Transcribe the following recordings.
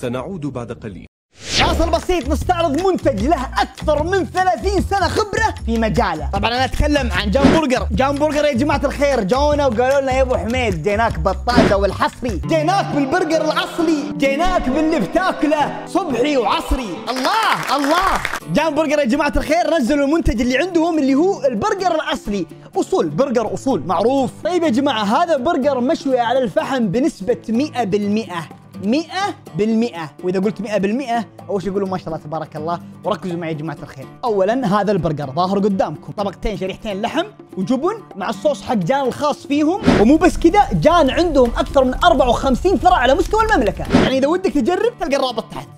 سنعود بعد قليل. فاصل بسيط نستعرض منتج له أكثر من 30 سنة خبرة في مجاله. طبعا أنا أتكلم عن جان برجر. جان برجر يا جماعة الخير جونا وقالوا لنا يا أبو حميد جيناك بالطازه والحصري. جيناك بالبرجر الاصلي جيناك باللي بتاكله صبحي وعصري. الله الله. جان برجر يا جماعة الخير نزلوا المنتج اللي عندهم اللي هو البرجر الاصلي أصول برجر أصول معروف. طيب يا جماعة هذا برجر مشوي على الفحم بنسبة 100% مئة بالمئة. وإذا قلت مئة بالمئة أول شيء يقولوا ما شاء الله تبارك الله وركزوا معي يا جماعة الخير. أولا هذا البرجر ظاهر قدامكم. طبقتين شريحتين لحم وجبن مع الصوص حق جان الخاص فيهم. ومو بس كذا جان عندهم أكثر من 54 فرع على مستوى المملكة. يعني إذا ودك تجرب تلقى الرابط تحت.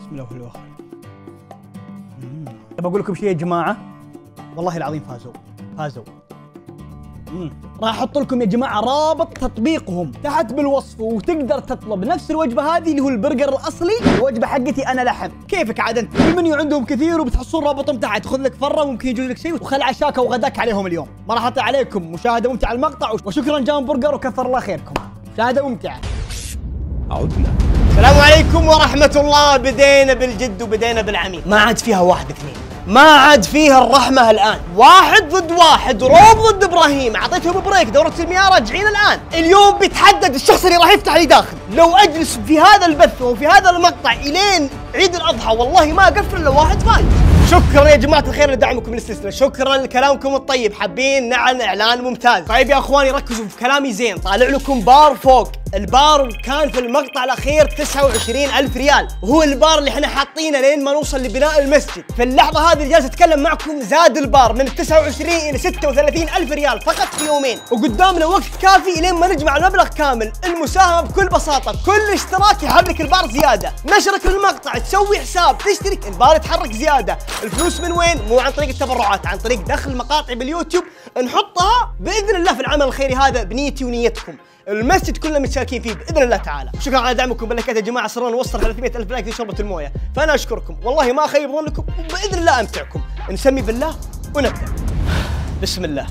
بسم الله أبى أقول لكم شيء يا جماعة. والله العظيم فازوا. فازوا. راح أحط لكم يا جماعة رابط تطبيقهم تحت بالوصف وتقدر تطلب نفس الوجبة هذه اللي هو البرجر الأصلي. الوجبة حقتي أنا لحم. كيفك عاد أنت؟ المنيو عندهم كثير وبتحصلون رابطهم تحت. خذ لك فرة وممكن يجوز لك شيء وخل عشاك وغداك عليهم اليوم. ما راح اطيع عليكم. مشاهدة ممتعة المقطع وشكرا جان برجر وكثر الله خيركم. مشاهدة ممتعة. عدنا السلام عليكم ورحمة الله. بدينا بالجد وبدينا بالعميق ما عاد فيها واحد اثنين. ما عاد فيها الرحمة الآن. واحد ضد واحد روب ضد إبراهيم. أعطيتهم break دورة المياه راجعين الآن. اليوم بيتحدد الشخص اللي راح يفتح لي داخل. لو أجلس في هذا البث وفي هذا المقطع إلين عيد الأضحى والله ما أقفل إلا واحد فايز. شكرا يا جماعة الخير لدعمكم للسلسلة. شكرا لكلامكم الطيب. حابين نعلن إعلان ممتاز. طيب يا أخواني ركزوا في كلامي زين. طالع لكم بار فوق. البار كان في المقطع الأخير 29 ألف ريال. وهو البار اللي إحنا حاطينه لين ما نوصل لبناء المسجد. في اللحظة هذه اللي جالس أتكلم معكم زاد البار من 29 إلى 36 ألف ريال فقط في يومين. وقدامنا وقت كافي لين ما نجمع المبلغ كامل. المساهمة بكل بساطة كل اشتراك يجيب لك البار زيادة. نشرك للمقطع تسوي حساب تشترك البار يتحرك زيادة. الفلوس من وين؟ مو عن طريق التبرعات عن طريق دخل مقاطع باليوتيوب. نحطها بإذن الله في العمل الخيري هذا بنيتي ونيتكم. المسجد كله متشاركين فيه بإذن الله تعالى. شكرا على دعمكم. باللايكات يا جماعة صرنا نوصل 300 ألف like في شربة الموية. فأنا أشكركم. والله ما اخيب ظنكم وبإذن الله أمتعكم. نسمي بالله ونبدأ. بسم الله.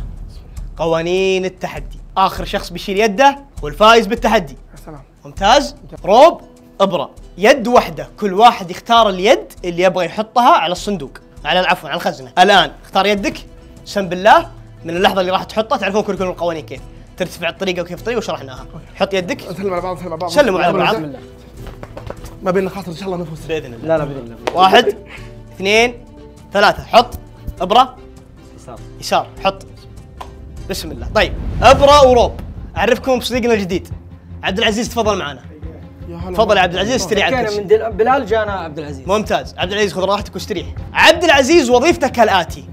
قوانين التحدي. آخر شخص بيشيل يده هو الفايز بالتحدي. سلام ممتاز. روب إبرة. يد واحدة كل واحد يختار اليد اللي يبغى يحطها على الصندوق. على عفوا على الخزنة. الآن اختار يدك. سم بالله من اللحظة اللي راح تحطها تعرفون كل كل القوانين كيف. ترتفع الطريقة وكيف الطريقة وشرحناها. حط يدك. نسلم على بعض نسلم على بعض. سلموا على بعض. ما بيننا خاطر إن شاء الله نفوز. بإذن الله. لا لا بإذن الله. واحد اثنين ثلاثة. حط. أبرة. يسار. يسار. حط. بسم الله. طيب. أبرة وروب. أعرفكم بصديقنا الجديد. عبد العزيز تفضل معنا. تفضل يا عبد العزيز استريح كان من دل- بلال جانا عبد العزيز. ممتاز. عبد العزيز خذ راحتك واستريح. عبد العزيز وظيفته كالاتي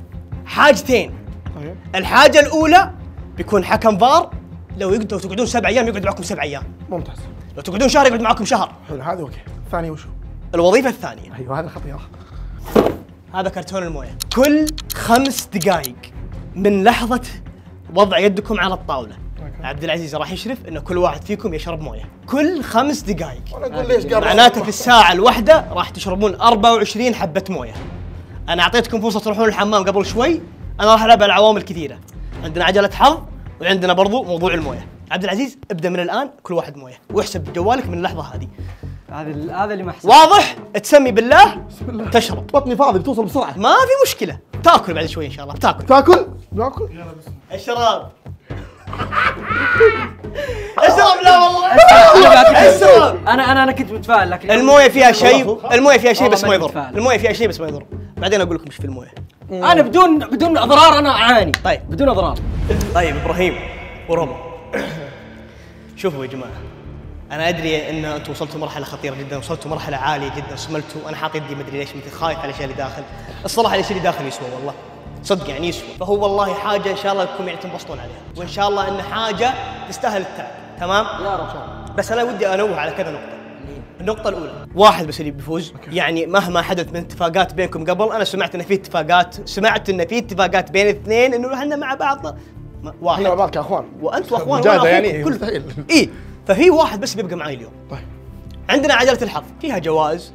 حاجتين. طيب. الحاجة الأولى بيكون حكم فار. لو يقدروا تقعدون سبع أيام يقعد معكم سبع أيام. ممتاز. لو تقعدون شهر يقعد معكم شهر. حلو هذا أوكي. الثاني وشو؟ الوظيفة الثانية. أيوه هذا خطير هذا كرتون الموية. كل خمس دقائق من لحظة وضع يدكم على الطاولة. عبد العزيز راح يشرف إنه كل واحد فيكم يشرب موية. كل خمس دقائق أنا أقول ليش قال معناته في الساعة الواحدة راح تشربون 24 حبة موية. أنا أعطيتكم فرصة تروحون الحمام قبل شوي. أنا راح ألعب على عوامل كثيرة. عندنا عجلة حظ. وعندنا برضو موضوع الموية. عبد العزيز ابدأ من الآن كل واحد موية. واحسب بجوالك من اللحظة هذه. هذا هذا اللي ما حسب واضح؟ تسمي بالله بسم الله. تشرب. بطني فاضي بتوصل بسرعة. ما في مشكلة. تاكل بعد شوي إن شاء الله. بتاكل تاكل؟ ناكل؟ اشرب اشرب لا والله. اشرب أنا أنا أنا كنت متفائل لكن الموية فيها شيء الموية فيها شيء بس ما يضر. الموية فيها شيء بس ما يضر. بعدين أقول لكم إيش في الموية. أنا بدون بدون أضرار أنا أعاني. طيب. بدون أضرار. طيب إبراهيم ورمى. شوفوا يا جماعة. أنا أدري إن أنتم وصلتوا مرحلة خطيرة جدا وصلتوا مرحلة عالية جدا صملتوا. أنا حاط يدي مدري ليش مثل خايف على الاشياء اللي داخل. الصراحة الاشياء اللي داخل يسوى والله. صدق يعني يسوى. فهو والله حاجة إن شاء الله انكم يعني تنبسطون عليها. وإن شاء الله إن حاجة تستاهل التعب. تمام؟ يا رب بس أنا ودي أنوه على كذا نقطة. النقطة الأولى. واحد بس اللي بيفوز. يعني مهما حدث من اتفاقات بينكم قبل أنا سمعت إن في اتفاقات سمعت إن في اتفاقات بين الاثنين إنه إحنا مع بعض. واحد. إحنا مع بعض كأخوان. وانت واخوان مجاهدة وأنا يعني. كل مستحيل. إي. ففي واحد بس بيبقى معي اليوم. طيب. عندنا عجلة الحظ. فيها جوائز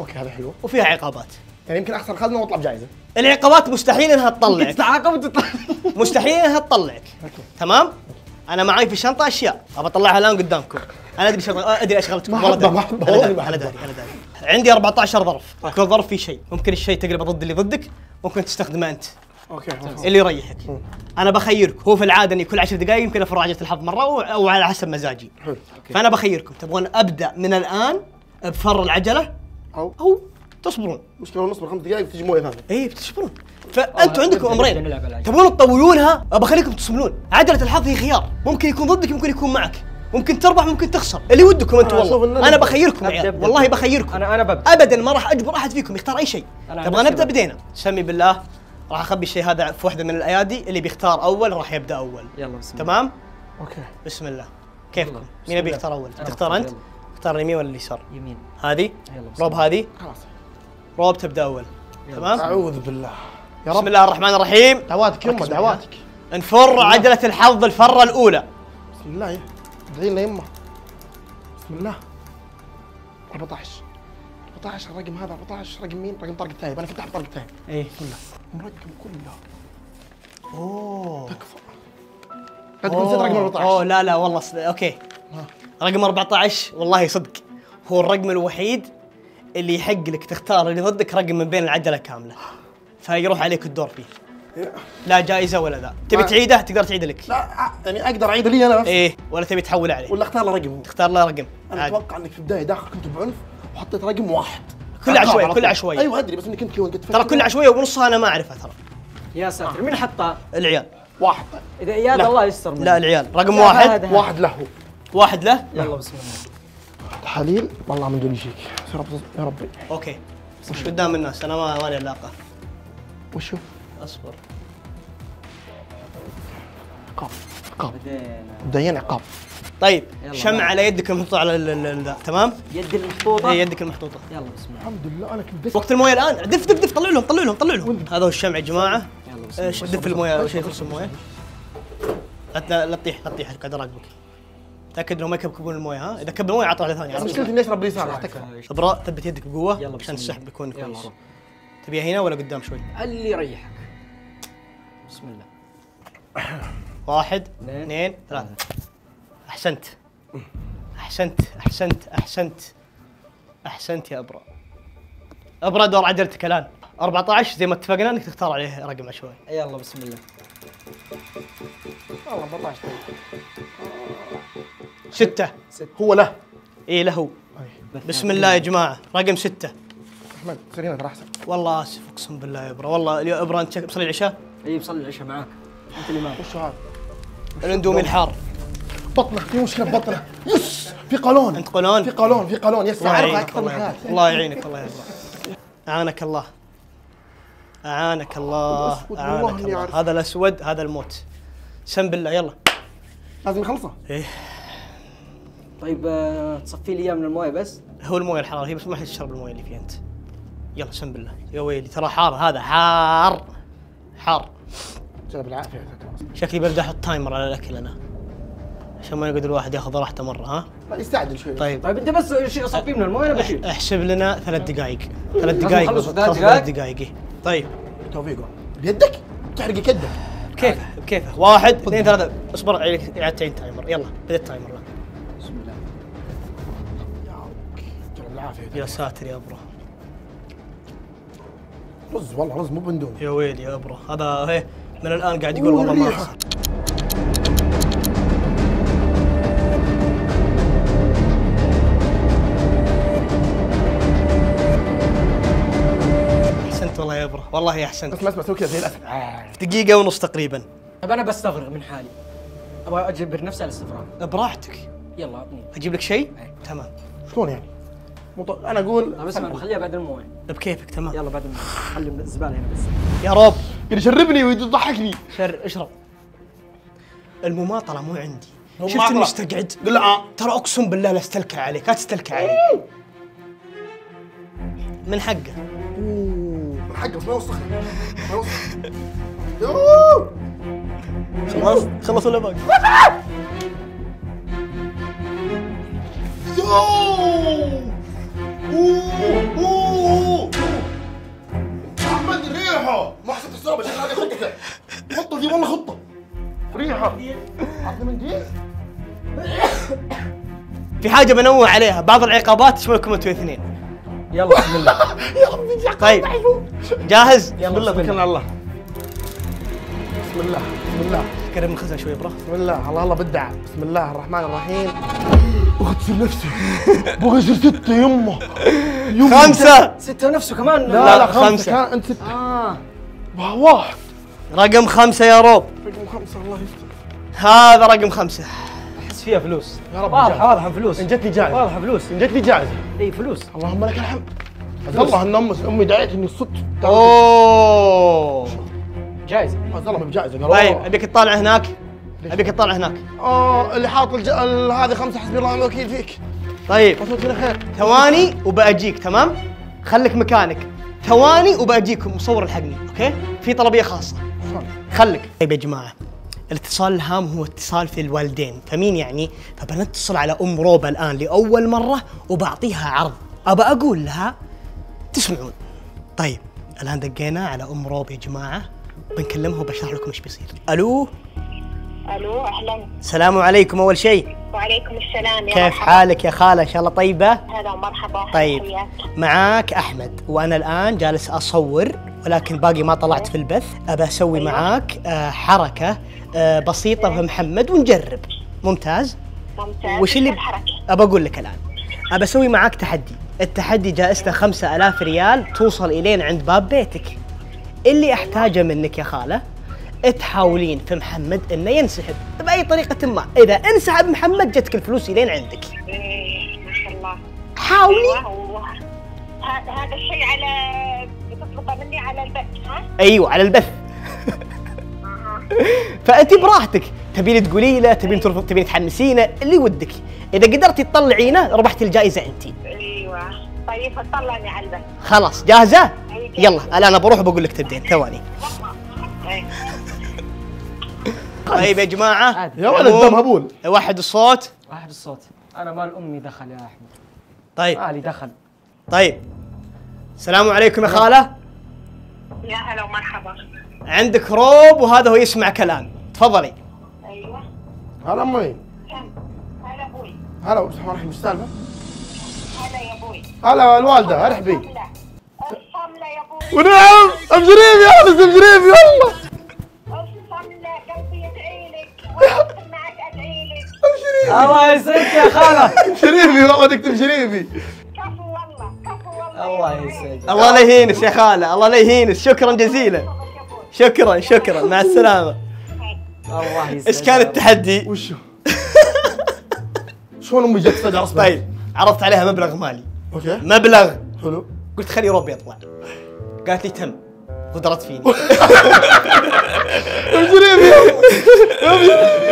أوكي هذا حلو. وفيها عقابات. يعني يمكن اخسر خزنه واطلع بجائزة. العقابات مستحيل إنها تطلعك. تعاقب وتطلع مستحيل إنها تطلعك. تمام؟ أنا معي في الشنطه أشياء. أبى أطلعها الآن قدامكم. أنا أدري شغل أدري اشغلتكم ما والله أنا داري أنا. داري أنا داري عندي 14 ظرف. كل ظرف فيه شيء. ممكن الشيء تقلبه ضد اللي ضدك. ممكن تستخدمه أنت. أوكي اللي يريحك. أنا بخيرك هو في العادة إني كل 10 دقائق يمكن افر عجله الحظ مرة أو على حسب مزاجي. فأنا بخيركم. تبغون أبدأ من الآن بفر العجلة؟ أو. أو. تصبرون. مشكله نصبر خمس دقائق تجي موية ثانية. اي بتصبرون. فانتم عندكم نبدأ أمرين. تبغون تطولونها بخليكم تصبرون عجله الحظ هي خيار. ممكن يكون ضدك ممكن يكون معك. ممكن تربح ممكن تخسر. اللي ودكم أنتم أنا والله. أنا نبدأ. بخيركم يا عيال. والله بخيركم. أنا أنا ببدا ابدا ما راح أجبر أحد فيكم يختار أي شيء. أنا تبغى نبدأ. بدينا. سمي بالله. راح أخبي الشيء هذا في واحدة من الأيادي. اللي بيختار أول راح يبدأ أول. يلا بسم الله. تمام؟ أوكي. بسم الله. كيفكم؟ مين يبي الله. يختار أول؟ أنا تختار أنت. أختار اليمين ولا اليسار؟ يمين. هذه؟ روب. هذه؟ خلاص. روب تبدأ أول. تمام؟ أعوذ بالله. يا بسم رب الله الرحمن الرحيم. دعواتك يمه دعواتك. نفر عجلة الحظ الفرة الأولى. بسم الله. يا ادعي لنا يمه بسم الله. 14 14 الرقم هذا 14 رقم مين؟ رقم طارق التايب. أنا فتحت طارق التايب. إيه. بسم الله. مرقم كله. أوه. تكفى. لا تقول نسيت رقم أوه 14 لا لا والله صد... okay. رقم 14 والله صدق. هو الرقم الوحيد اللي يحق لك تختار اللي ضدك رقم من بين العجله كاملة. فيروح عليك الدور فيه. لا جائزة ولا ذا تبي تعيده؟ تقدر تعيده لك. لا يعني أقدر اعيد لي أنا نفسي. إيه ولا تبي تحول عليه. ولا اختار له رقم. تختار له رقم. أنا عادي. أتوقع إنك في البداية داخل كنت بعنف وحطيت رقم واحد. كل عقاب عشوائي، على كل طول. عشوائي. أيوه أدري بس انك انت كنت ترى كل عشوائية ونصها أنا ما أعرفها ترى. يا ساتر مين حطها؟ العيال. واحد. إذا إياد لا. الله يستر منه. لا العيال. رقم واحد. واحد له. واحد له؟ يلا بسم الله. تحاليل؟ والله من دون شيك يا رب يا ربي. okay. وش قدام الناس؟ أنا ما مالي علاقة. وشو؟ أصبر. عقاب. عقاب. بدينا. مبدئيا عقاب. طيب شمع. على يدك المحطوطة على ال- ال- ال- ذا. تمام؟ يدي المحطوطة؟ اي يدك المحطوطة. يلا بسم الله. الحمد لله أنا كنت وقت الموية الآن. دف دف دف طلع لهم طلع لهم طلع لهم. هذا هو الشمع يا جماعة. يلا بسم الله. دف الموية أول شيء فرص الموية. لا لا لا تطيح لا تطيح قاعد اراقبك تأكد إنهم ما يكبكبون الموية ها؟ إذا كب الموية عطوا على ثانية؟ مشكلتي اني اشرب باليسار راح تكفى. إبراء ثبت يدك بقوة يلا عشان السحب الله. يكون يلا كويس. تبيها هنا ولا قدام شوي؟ اللي يريحك. بسم الله. واحد اثنين. ثلاثة. أحسنت. أحسنت أحسنت أحسنت. أحسنت يا أبرا أبرا دور عجلتك الآن. 14 زي ما اتفقنا إنك تختار عليه رقم عشوائي يلا بسم الله. والله 14 طيب ستة. هو له. اي له. بسم الله يا جماعة. رقم ستة. أحمد سرينا ترى احسن والله آسف أقسم بالله يا ابرا والله يا ابرا انت بصلي العشاء؟ إي بصلي العشاء معاك. أنت الامام وش هذا؟ الأندومي الحار. بطنه في مشكلة ببطنه yes! في قولون. أنت قولون؟ في قولون في قولون. yes الله اعرفها يعينك أكثر من الله يعينك حياتي الله يعينك الله يا ابرا أعانك الله. أعانك الله. الأسود أعانك الله. هذا الأسود هذا الموت. سم بالله يلا. لازم نخلصه؟ إيه. طيب آه، تصفي لي إياه من المويه بس؟ هو المويه الحرارة هي بس ما حد تشرب المويه اللي فيها أنت. يلا سم بالله. يا ويلي ترى حار هذا حار حار. جاب بالعافية شكلي برد أحط تايمر على الأكل أنا. عشان ما يقعد الواحد ياخذ راحته مرة ها؟ لا يستعجل شوي. طيب. طيب أنت بس شيء أصفيه من المويه أنا بشيل أحسب لنا ثلاث دقائق. ثلاث دقائق. ثلاث ثلاث دقائق؟ طيب. توفيقه. بيدك؟ تحرق كدك بكيفه بكيفه واحد اثنين ثلاثة. اصبر عليك تعيين تايمر يلا بدأت تايمر جاب بالعافية يا ساتر يا ابرو رز والله رز مو بندومي يا ويلي يا ابرو هذا هي من الآن قاعد يقول والله ما. أحسنت والله يا ابرو والله أحسنت. اسمع اسمع سوي كذا زي الاسد دقيقة ونص تقريبا. طيب أنا بستفرغ من حالي. أبغى أجبر نفسي على الاستفراغ براحتك. يلا اعطني أجيب لك شيء؟ إيه. تمام. شلون يعني؟ مو ط- أنا أقول طيب اسمع بخليها بعد المويه بكيفك تمام. يلا بعد المويه خلي الزبالة هنا بس. يا روب يشربني ويضحكني شر اشرب. المماطلة مو عندي. شفت. اني مستقعد قل له آه. ترى أقسم بالله لا أستلكع عليك. لا تستلكع علي من حقه. من حقه. بس ما يوسخ ما يوسخ. خلاص؟ خلص ولا باقي. أوه. احمد ريحه ما حسبت حسابه شكلها هذه خطته خطه دي والله خطه ريحه عطني منديل في حاجة بنوه عليها بعض العقابات تشملكم أنتوا الاثنين يلا بسم الله. يا ربي طيب. جاهز؟ بسم الله توكلنا على الله. بسم الله بسم الله. من الخزنه شوي برا؟ بسم الله الله الله بدع بسم الله الرحمن الرحيم. بغسل نفسي بغسل ستة يمه يمه خمسة. ستة نفسه كمان؟ لا لا، لا خمسة. خمسة. كان أنت ستة. آه. واه، واحد. رقم خمسة يا روب رقم خمسة الله يستر هذا رقم خمسة. أحس فيها فلوس. يا رب واضحة جائزة. واضحة فلوس. إن جت لي جائزة واضحة فلوس. إن جت لي جائزة إي فلوس. اللهم لك الحمد. الله إن امي أمي دعيت إني صدت. أوه. جائزة الله بجائزة قال طيب. أبيك تطالع هناك؟ أبيك تطالع هناك؟ آه اللي حاط الج... ال- هذه خمسة حسبي الله الوكيل فيك. طيب خير. ثواني وبأجيك تمام؟ خليك مكانك. ثواني وبأجيك مصور الحقني okay؟ في طلبية خاصة. خليك. طيب يا جماعة الاتصال الهام هو اتصال في الوالدين فمين يعني؟ فبنتصل على أم روبا الآن لأول مرة وبعطيها عرض. أبى أقول لها تسمعون. طيب الآن دقينا على أم روبا يا جماعة. بنكلمها وبشرح لكم إيش بيصير؟ ألو؟ ألو أهلا. السلام عليكم أول شيء. وعليكم السلام يا كيف مرحبا. حالك يا خالة؟ إن شاء الله طيبة؟ هلا ومرحبا طيب. معاك أحمد وأنا الآن جالس أصور ولكن باقي ما طلعت في البث. أبى أسوي أيوة. معاك آه، حركة آه، بسيطة في محمد ونجرب. ممتاز؟ ممتاز. وش اللي الحركة؟ أبى أقول لك الآن. أبى أسوي معاك تحدي. التحدي جائزته خمسة ألاف ريال توصل إلين عند باب بيتك. اللي أحتاجه منك يا خالة تحاولين في محمد إنه ينسحب بأي طريقة ما. إذا انسحب محمد جتك الفلوس إلين عندك. ما شاء الله حاولي أيوه هذا الشيء على بتطلبه مني على البث ها؟ أيوه على البث. فانت براحتك. تبين تقولي له تبين ترفض تبين تحمسينه اللي ودك. إذا قدرتي تطلعينه ربحتي الجائزة انت أيوه. طيب طلعني على البث. خلاص جاهزة؟ يلا الآن أنا بروح بقول لك تبدين ثواني. طيب يا جماعة. يا ولد دم هبول. وحد الصوت. واحد الصوت. أنا مال أمي دخل يا أحمد. طيب. مالي دخل. طيب. السلام عليكم يا خالة. يا هلا ومرحبا. عندك روب وهذا هو يسمع كلام. تفضلي. أيوه. هلا أمي. هلا أبوي. هلا بسم الله الرحمن الرحيم؟ هلا يا أبوي. هلا الوالدة ارحبي يا ونعم! يا يلا قلبي يدعي لك وأنا معك ادعي لك الله يسعدك يا خالة. شريفي والله بدك تبشريفي كفو والله كفو والله الله يسعدك. الله لا يهينس يا خالة الله لا يهينس شكرا جزيلا. شكرا شكرا. مع السلامة. الله يسعدك. إيش كان التحدي؟ وشو؟ شلون أمي جت رسمها؟ طيب عرضت عليها مبلغ مالي. أوكي. مبلغ. حلو. قلت خلي روبي يطلع. قالت لي تم. غدرت فيني.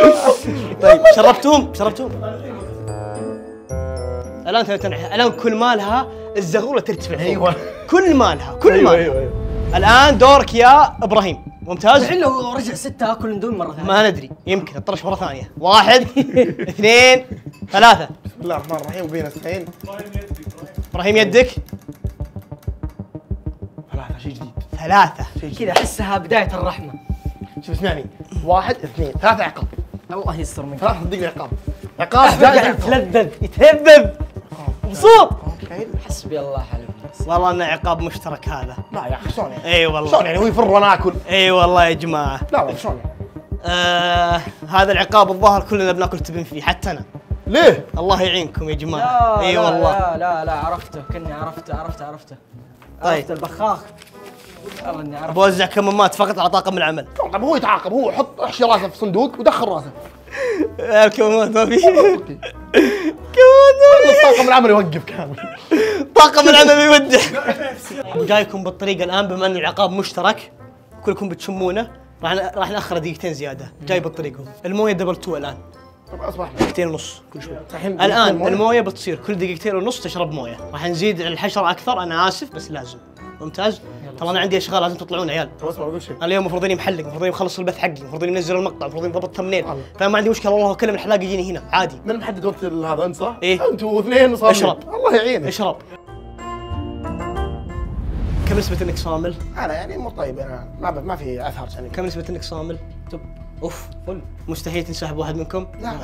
طيب شربتوهم؟ شربتوهم. الآن الآن كل مالها الزغوله ترتفع. أيوة. كل مالها كل أيوه مالها. أيوه أيوه. الآن دورك يا إبراهيم. ممتاز؟ الحين لو رجع ستة آكل اندومي مرة ثانية. ما ندري. يمكن اطرش مرة ثانية. واحد اثنين ثلاثة. بسم الله الرحمن الرحيم وبينا نستعين إبراهيم يدك. ثلاثة شيء جديد. ثلاثة. كذا أحسها بداية الرحمة. شوف اسمعني. واحد اثنين ثلاثة عقاب. الله يستر منك. ثلاثة صدقني عقاب. عقاب قاعد. يتلذذ يتهبب مبسوط. حسبي الله حلف والله انه عقاب مشترك هذا. لا يا أخي شلون يعني؟ إي والله. شلون يعني؟ هو يفر وأنا آكل؟ إي والله يا جماعة. لا لا شلون يعني؟ آه هذا العقاب الظاهر كلنا بناكل تبن فيه حتى أنا. ليه؟ الله يعينكم يا جماعة. إي والله. لا لا لا عرفته كني عرفته عرفته عرفته. طيب. عرفت البخاخ؟ والله إني عرفت. بوزع كمامات فقط على طاقم العمل. طب هو يتعاقب هو حط احشي راسه في صندوق ودخل راسه. الكمامات ما في أوكي. كمامات ما في طاقم العمل يوقف كامل. طاقم العمل يودع. جايكم بالطريقة الآن بما أن العقاب مشترك كلكم بتشمونه راح راح نأخر دقيقتين زيادة. جاي بالطريقة. المويه دبل تو الآن. طب أصبح. دقيقتين ونص. كل شوي. الآن الموية بتصير. كل دقيقتين ونص تشرب موية. راح نزيد الحشرة أكثر. أنا آسف بس لازم. ممتاز. ترى أنا عندي أشغال لازم تطلعون عيال. شيء. أنا اليوم المفروض إني محلق المفروض اني مخلص البث حقي المفروض إني منزل المقطع المفروض إني ضبط تمنيل الله. فما عندي مشكلة والله اكلم الحلاق يجيني هنا عادي. من محدد وقت هذا أنت صح؟ إيه. أنتوا اثنين صار اشرب. الله يعينك. اشرب. كم نسبة إنك صامل؟ أنا يعني مو طيب أنا ما ما في أثر يعني. كم نسبة إنك صامل؟ طب أوف فل. مستحيل تنسحب واحد منكم؟ لا.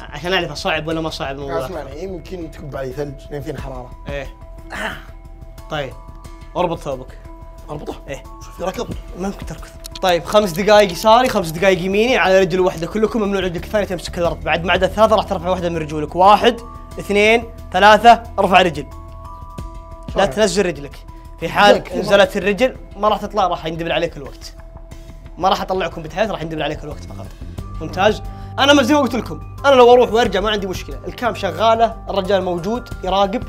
عشان أعرف صعب ولا ما صعب الموضوع. اسمعني يمكن تكب علي ثلج لأن فينا حراره إيه. طيب أربط ثوبك. أربطه؟ إيه. شوف ركض. ما ممكن تركض. طيب خمس دقائق يساري خمس دقائق يميني على رجل واحدة كلكم ممنوع رجلك الثانية تمسك الأرض. بعد ما عدا ثلاثة راح ترفع واحدة من رجولك. واحد اثنين ثلاثة ارفع رجل. لا؟ تنزل رجلك. في حال نزلت الرجل ما راح تطلع راح يندبل عليك الوقت. ما راح أطلعكم بتحيث راح يندبل عليك الوقت فقط. ممتاز؟ أنا ما زي ما قلت لكم. أنا لو أروح وأرجع ما عندي مشكلة. الكام شغالة الرجال موجود يراقب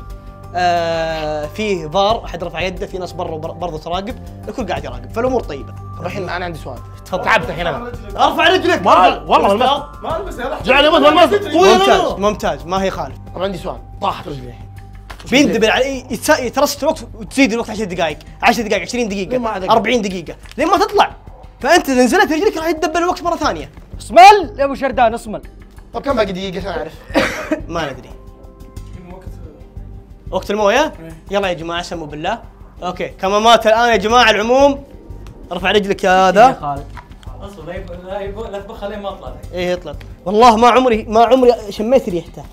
آه فيه فار أحد رفع يده في ناس برا برضه تراقب الكل قاعد يراقب. فالأمور طيبة. الحين أنا عندي سؤال. تفضل. تعبت الحين أنا. أرفع رجلك. ما- والله ما ما لحظه جعل ممتاز ممتاز. ما هي خالف طب عندي سؤال. طاحت رجلي. بيندبل علي يترست الوقت وتزيد الوقت 10 دقائق. 10 دقائق 20 لين ما دقيقة عاد أقدر. 40 دقيقة. لين ما تطلع؟ فأنت إذا نزلت رجلك راح يتدبل الوقت مرة ثانية. اسمل يا أبو شردان اسمل طب كم باقي دقيقة؟ عشان أعرف؟ ما ندري. وقت؟ الموية؟ يلا يا جماعة سموا بالله. أوكي كمامات الآن يا جماعة العموم. ارفع رجلك يا يا هذا خالد. أصلا لا يب- لا تبخ لين ما طلعت إيه يطلع. والله ما عمري ما عمري شميت ريحته.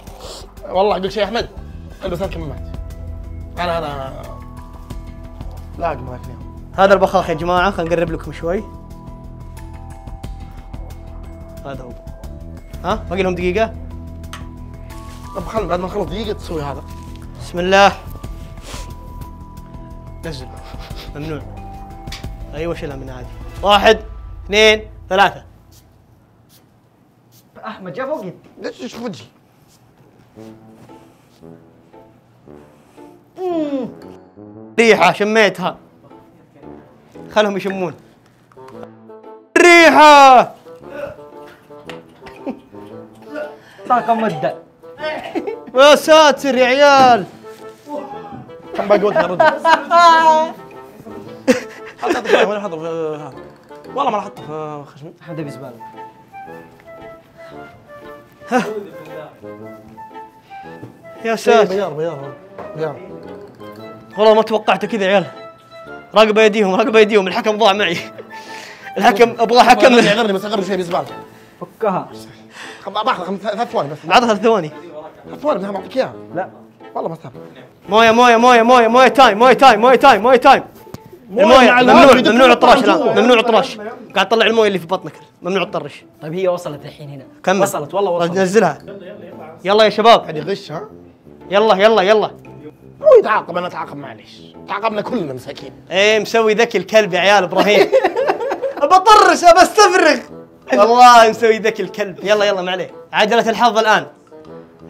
والله أقول شيء يا أحمد. البس ثلاث كمامات. أنا أنا لا أقدر ذاك اليوم هذا البخاخ يا جماعة خلينا نقرب لكم شوي. هذا هو. ها؟ باقي لهم دقيقة؟ طب خل بعد ما نخلص دقيقة تسوي هذا. بسم الله. نزل. ممنوع. أيوه شيلها من هذه. واحد اثنين ثلاثة. أحمد جاء فوقي ليش تشوف وجهي. ريحة شميتها. خلهم يشمون. ريحة! طاقه مده يا ساتر يا عيال كم باقي وقت يا رجل وين حطه في هذا والله ما راح احطه في خشمي احمد ابي زباله يا ساتر بيار بيار بيار والله ما توقعت كذا يا عيال راقب ايديهم راقب ايديهم الحكم ضاع معي الحكم أبغى حكم يغرني بس يغرني شيء بزباله فكها باخذ خمس ثلاث ثواني بس. بعد ثلاث ثواني. ثلاث ثواني بس بعطيك إياها. لا. والله ما استاهل. موية موية موية موية موية time موية time موية time موية time. الموية ممنوع ممنوع الطراش لا. ممنوع الطراش. قاعد تطلع الموية اللي في بطنك. ممنوع الطرش. طيب هي وصلت الحين هنا. كمل. وصلت والله وصلت. نزلها. يلا يا شباب. يعني غش ها؟ يلا يلا يلا. هو يتعاقب أنا أتعاقب معليش. تعاقبنا كلنا مساكين. إيه مسوي ذكي الكلب يا عيال إبراهيم. بطرش أبى استفرغ. والله مسوي ذكي الكلب. يلا يلا ما عليه. عجلة الحظ الآن.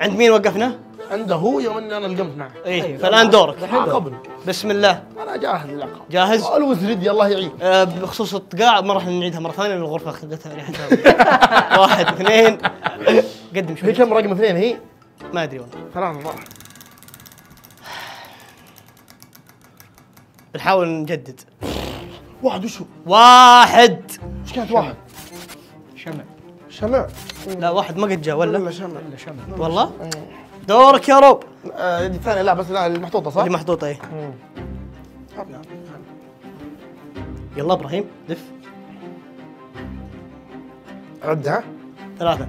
عند مين وقفنا؟ عنده هو يوم إني أنا لقمت معه. إيه فالآن دورك. عاقبني بسم الله. أنا جاهز للعقاب. جاهز؟ الوز ردي الله يعين آه، بخصوص الطقاع ما راح نعيدها مرة ثانية لأن الغرفه خذتها ريحتها واحد اثنين. قدم هي شوي كم رقم اثنين؟ هي؟ ما أدري والله. ثلاثة صح بنحاول نجدد. واحد وشو؟ واحد. إيش كانت واحد؟ شمع. لا واحد ما قد جاء ولا؟ ولا شمع. ولا شمع. والله؟ دورك يا روب آه، يدي الثانية لا بس لا المحطوطة صح؟ اللي محطوطة إيه. يلا إبراهيم لف عدها. ثلاثة.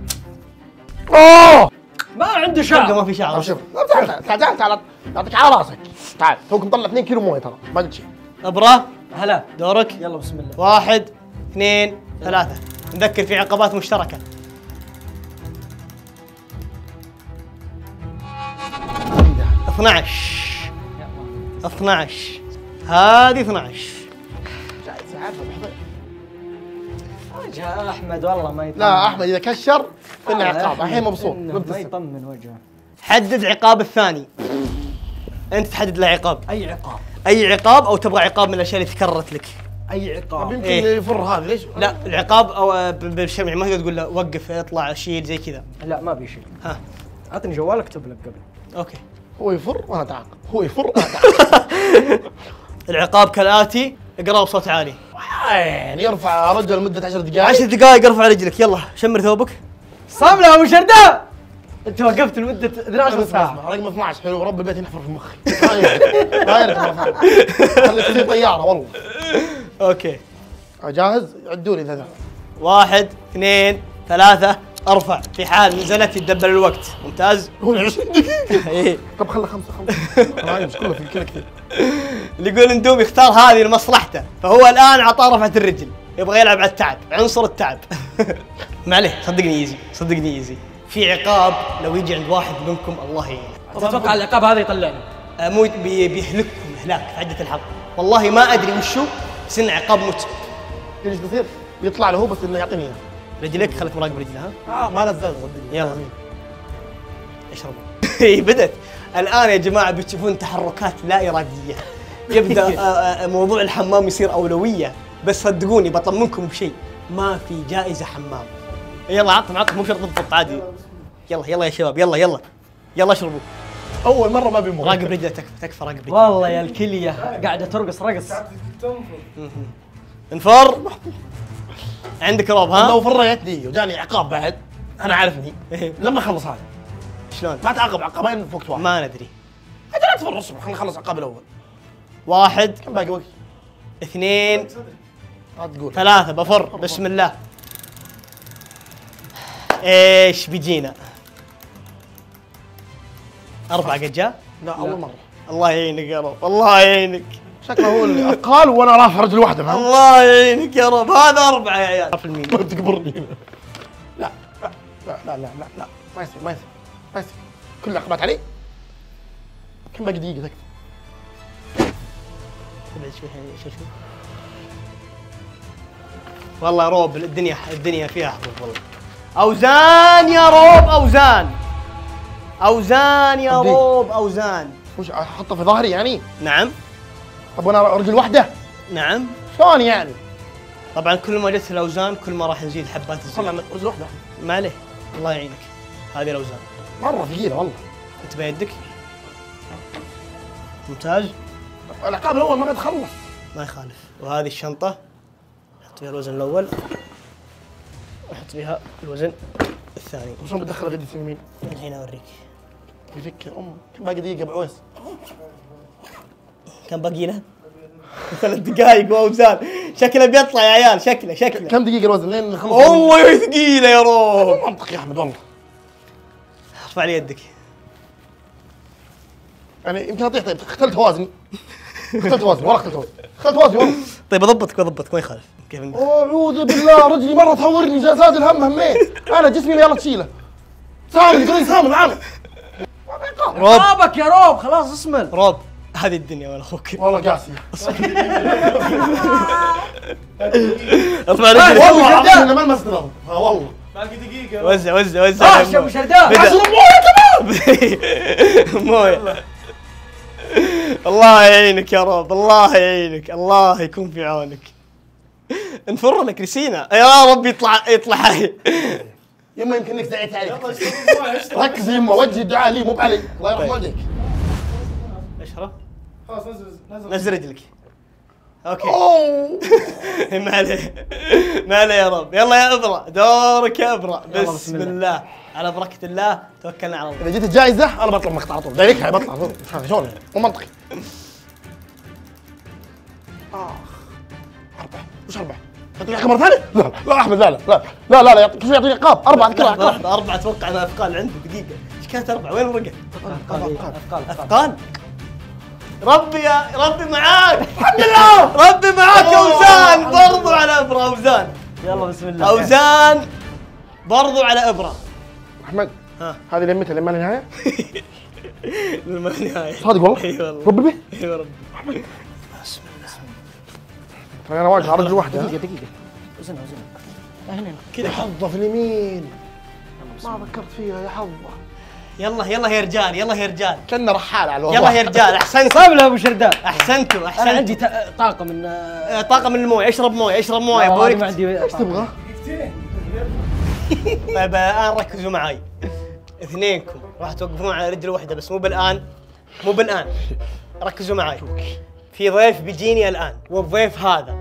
أوه! ما عنده شعر. ما في شعر. شوف تعال تعال تعال تعال تعال اعطيك على راسك. تعال توك مطلع 2 كيلو موية ترى ما قلت شيء. ابرا هلا. دورك. يلا بسم الله. واحد اثنين ثلاثة. نذكر في عقبات مشتركة. 12 12 هذه 12 وجه أحمد والله ما يطمن. لا أحمد إذا كشر آه، عقاب الحين مبسوط ما يطمن وجهه. حدد عقاب الثاني. أنت تحدد له عقاب. أي عقاب؟ أي عقاب أو تبغى عقاب من الأشياء اللي تكررت لك. أي طب عقاب يمكن إيه. يفر هذا ليش؟ لا العقاب أو آه، بالشمع ما تقدر تقول له وقف اطلع شيل زي كذا. لا ما بيشيل ها. اعطني جوال اكتب لك قبل. okay. هو يفر؟ وأنا اتعاقب هو يفر؟ وأنا اتعاقب العقاب كالآتي اقرأه بصوت عالي. يعني يرفع رجل لمده 10 دقائق. 10 دقائق ارفع رجلك. يلا شمر ثوبك. صامله أبو شردان أنت وقفت لمدة 12 اسمع ساعة. رقم 12 حلو رب البيت ينحفر في مخي. ما يرجع ما ثانية. خليك طيارة والله. okay. جاهز؟ عدوا لي ثلاثة. واحد اثنين ثلاثة. ارفع. في حال نزلت يتدبر الوقت. ممتاز. هو 20 دقيقة. إيه. طب خله خمسة خمسة. كله في كذا كثير. اللي يقول اندومي اختار هذه لمصلحته. فهو الآن عطاه رفعة الرجل. يبغى يلعب على التعب. عنصر التعب. ما عليه. صدقني easy صدقني easy في عقاب لو يجي عند واحد منكم الله يعينه. تتوقع العقاب هذا يطلعني آه، مو بي- بيهلككم اهلاك في عدة الحلقة. والله ما أدري وشو. بس انه عقاب متعب إيش بيصير؟ بيطلع له هو بس إنه يعطيني إياه. رجليك خليك مراقب رجلها ها؟ آه، ما نزلت صدقني يلا. اشربوا هي بدت الآن يا جماعة بتشوفون تحركات لا إرادية. يبدأ آه، آه، موضوع الحمام يصير أولوية. بس صدقوني بطمنكم بشيء ما في جائزة حمام. يلا عطهم عطهم مو شرط عادي. يلا يلا يا شباب يلا يلا. يلا اشربوا أول مرة ما بيمر راقب رجله تكفى تكفى راقب رجله والله يا الكلية قاعدة ترقص رقص. انفر. عندك روب ها؟ لو فريت لي وجاني عقاب بعد أنا عارفني. لما أخلص هذا. شلون؟ ما تعاقب عقابين في وقت واحد. ما ندري. انت لا تفرص خلينا نخلص عقاب الأول. واحد. كم باقي وقت؟ اثنين. لا تقول. ثلاثة بفر. بسم الله. إيش بيجينا؟ أربعة قد جاء؟ لا أول مرة. الله يعينك يا رب الله يعينك. شكله هو اللي أقال وأنا رافع رجل واحدة فهمت؟ الله يعينك يا رب هذا أربعة يا عيال. في المين ما تكبرني لا لا لا لا لا. لا ما يصير ما يصير ما يصير. كل العقبات علي؟ كم باقي دقيقة تكفى؟ ابعد شوي شوي شوي والله روب الدنيا الدنيا فيها حظوظ والله. أوزان يا روب أوزان. أوزان يا أبدي. روب أوزان. وش أحطه في ظهري يعني؟ نعم. طب وأنا رجل واحدة نعم. شلون يعني؟ طبعا كل ما جت الأوزان كل ما راح نزيد حبات الزيت. خلنا رجل واحدة ما عليه. الله يعينك. هذه الأوزان. مرة ثقيلة والله. أنت بيدك. ممتاز. العقاب الأول ما قد خلص ما يخالف. وهذه الشنطة. حط فيها الوزن الأول. وحط فيها الوزن الثاني. شلون بتدخل غدة اليمين؟ الحين أوريك. يفك ام كم باقي دقيقة بعويس؟ كم باقي له؟ ثلاث دقائق وأوزان شكله بيطلع يا عيال شكله شكله. كم دقيقة الوزن لين نخلص؟ والله ثقيلة يا روب منطق يا أحمد والله. ارفع لي يدك. يعني يمكن اطيح طيب اختلت وزني اختلت وزني والله اختلت وزني اختلت وزني والله. طيب أضبطك أضبطك ما يخالف. كيف؟ أعوذ بالله رجلي مرة تحورني جلسات الهم هميت أنا جسمي يلا تشيله. سامي سامي معانا. روب رابك يا روب خلاص اسمل روب هذه الدنيا ولا أخوك. والله قاسي رجلك والله العظيم أنا ما المسد ها والله. وزع وزع وزع. آه شو ابو شردان بدأ. عشان مويه كمان موية. الله يعينك يا رب. الله يعينك. الله يكون في عونك. انفر لك رسينا يا رب يطلع يطلع. حي يما يمكن انك دعيت عليك ركز يما وجه الدعاء لي مو بعلي. الله يرحم والديك. اشرب. نزل رجلك. okay. أوه. ما عليه. ما عليه يا رب. يلا يا ابرا دورك يا ابرا بسم الله. على بركة الله توكلنا على الله. إذا جيت الجائزة أنا بطلع مقطع على طول. direct هاي بطلع على طول. شلون؟ يعني مو منطقي. آخ. أربعة. وش أربعة؟ يعطيني عقاب مرة ثانية؟ لا لا أحمد لا لا لا لا لا لا يعطيك شو يعطيني عقاب. أربعة عقاب. أربعة أتوقع أنها أثقال عنده دقيقة. إيش كانت أربعة؟ وين الرقم؟ أثقال أثقال أثقال ربي يا ربي معاك. الحمد لله. ربي معاك أوزان. برضو على إبرة أوزان. يلا بسم الله. أوزان. برضو على إبرة. أحمد ها. هذه لمتها لما النهايه لما النهاية صادق والله؟ إي والله. ربي به إي والله. ترى أنا واقف على رجل واحدة دقيقة دقيقة. وزنها وزنها. هنا هنا. كذا حظه في اليمين. ما فكرت فيها يا حظه. يلا يلا يا رجال يلا يا رجال. كنا رحال على الوضع. يلا يا رجال أحسنتوا صعب له أبو شردان أحسنتوا أنا أحسنتوا. عندي تا- طاقة من آه، طاقة من الموية. اشرب موية اشرب موية. ما بوريك. عندي إيش تبغى؟ طيب الان ركزوا معي اثنينكم. راح توقفون على رجل واحدة بس مو بالآن. مو بالآن. ركزوا معي في ضيف بيجيني الآن والضيف هذا.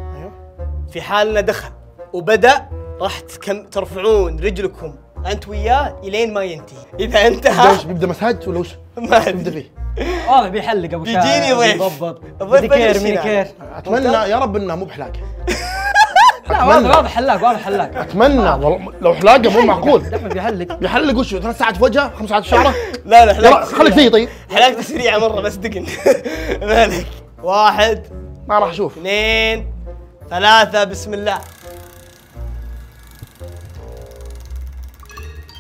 في حال انه دخل وبدأ راح تكم ترفعون رجلكم أنت وياه إلين ما ينتهي. إذا إيش انتهى بيبدأ مساج ولا وش؟ ما بيبدأ فيه. واضح بيحلق أبو بيجيني ضيف. يضبط مينيكير مينيكير أتمنى يا رب انها مو بحلاقه لا واضح واضح حلاق واضح حلاق. أتمنى. والله لو حلاقه مو معقول. بيحلق. بيحلق وش؟ ثلاث ساعات في وجهه خمس ساعات في شعره؟ لا لا حلقت خليك فيه طيب. حلقت سريعه مرة بس دقن. مالك واحد ما راح أشوف. اثنين ثلاثة بسم الله.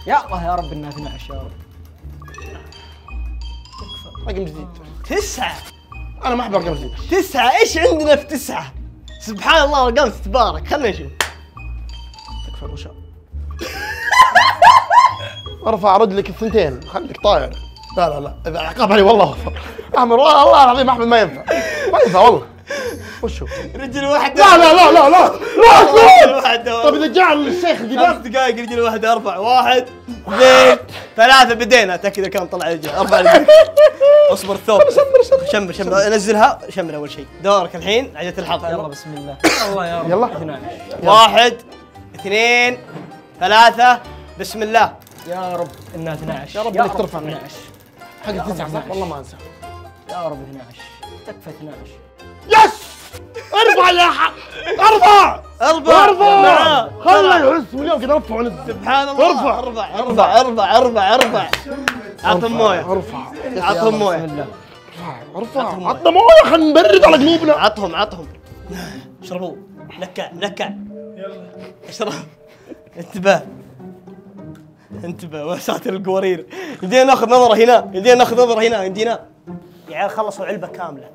يا الله يا رب إنها 12 يا رب. رقم جديد. تسعة. أنا ما أحب ارقام جديده تسعة؟ إيش عندنا في تسعة؟ سبحان الله ارقام تتبارك خلنا نشوف. تكفى الوشاء. ارفع رجلك الثنتين. خليك طاير. لا لا لا. إذا عقاب علي والله احمد والله والله العظيم أحمد ما ينفع. ما ينفع والله. وشو؟ رجل واحدة لا لا لا لا لا لا طيب إذا جعل الشيخ خمس الجبال دقائق رجل واحدة ارفع واحد اثنين ثلاثة بدينا. أتأكد إذا كان طلع رجل. ارفع رجلك اصبر الثوب شمر شمر شمر. نزلها شمر. أول شيء. دورك الحين. عجلة الحظ. يلا بسم الله. الله يا رب يلا. 12 واحد اثنين ثلاثة. بسم الله. يا رب. انها 12 يا رب إنك ترفع. مني. 12 حق تسعة صح والله ما انسى. يا رب 12 تكفى 12 يس! ارفع يا ح... ارفع ارفع ارفع. خلي يحس مليون كذا ارفع ونزل سبحان الله. ارفع. ارفع ارفع ارفع ارفع ارفع عطهم موية. ارفع. عطهم بسم مويه ارفع عطنا موية خلينا نبرد على قلوبنا. عطهم عطهم. اشربوا. نكع نكع. اشرب. انتبه. انتبه وساتر القوارير؟ يدينا ناخذ نظرة هنا يدينا ناخذ نظرة هنا يدينا يا عيال خلصوا علبة كاملة.